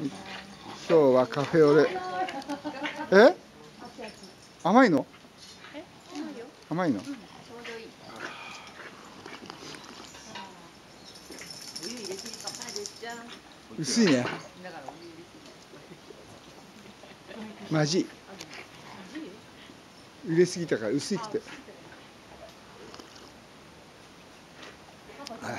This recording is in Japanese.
今日はカフェオレ。え？甘いの？甘いの、うん、薄いね。マジ入れすぎたから薄いきて。ああ